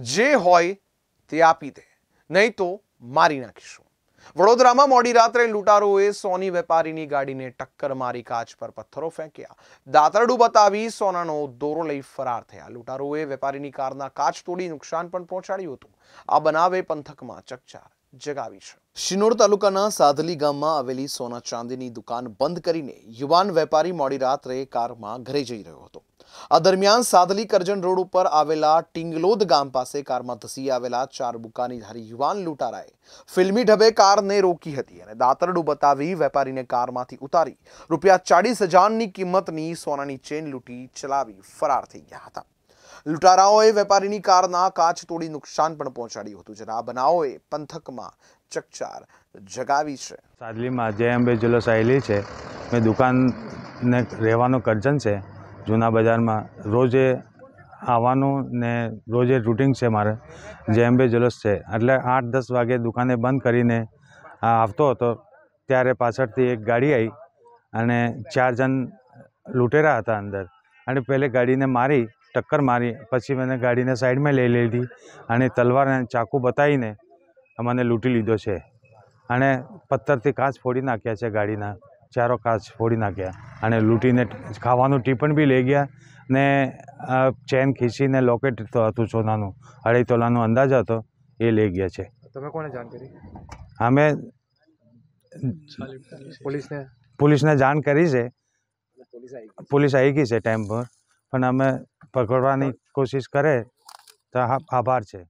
જે હોય તે આપી દે. નહીં તો મારી નાખીશું. વડોદરામાં મોડી રાત્રે લૂંટારોએ સોની વેપારીની ગાડીને ટક્કર મારી કાચ પર પથ્થરો ફેંક્યા. દાતરડું બતાવી સોનાનો દોરો લઈ ફરાર થયા. લૂંટારોએ વેપારીની કારના કાચ તોડી નુકસાન પણ પહોંચાડ્યું હતું. આ બનાવે પંથકમાં ચકચાર જગાવી છે. શિનોર તાલુકાના સાધલી ગામમાં આવેલી સોના ચાંદીની દુકાન બંધ કરીને યુવાન વેપારી મોડી રાત્રે કારમાં ઘરે જઈ રહ્યો હતો. આ દરમિયાન સાદલી કરજણ રોડ ઉપર આવેલા ટિંગલોદ ગામ પાસે કારમાં ધસી આવેલા ચાર બુકાનીધારી યુવાન લૂંટારાએ ફિલ્મી ઢબે કારને રોકી હતી અને દાતરડું બતાવી વેપારીને કારમાંથી ઉતારી રૂપિયા ચાળીસ હજારની કિંમતની સોનાની ચેન લૂંટી ચલાવી ફરાર થઈ ગયા હતા. લૂંટારાઓએ વેપારીની કારના કાચ તોડી નુકસાન પણ પહોંચાડ્યું હતું. જેના બનાવોએ પંથકમાં ચકચાર જગાવી છે. સાદલીમાં જે અંબે બે જ્વેલર્સ આવેલી છે, મેં દુકાનને રહેવાનું કરજન છે જૂના બજારમાં રોજે આવવાનું ને રોજે રૂટિન છે મારે, જે બે જ્વેલર્સ છે. એટલે આઠ દસ વાગે દુકાને બંધ કરીને આવતો હતો, ત્યારે પાછળથી એક ગાડી આવી અને ચાર જણ લૂંટેરા હતા અંદર. અને પહેલે ગાડીને મારી, ટક્કર મારી, પછી મને ગાડીને સાઈડમાં લઈ લીધી અને તલવાર અને ચાકુ બતાવીને મને લૂંટી લીધો છે. અને પથ્થરથી કાચ ફોડી નાખ્યા છે ગાડીના. ચારો કાચ ફોડી નાખ્યા અને લૂંટીને ખાવાનું ટીપણ બી લઈ ગયા ને ચેન ખીચીને લોકેટ તો હતું સોનાનું અઢી તોલાનો અંદાજ હતો એ લઈ ગયા છે. તમે કોને જાણ કરી? અમે પોલીસને? પોલીસને જાણ કરી છે. પોલીસ આવી ગઈ છે. ટાઈમ પર પણ અમે પકડવાની કોશિશ કરે તો આભાર છે.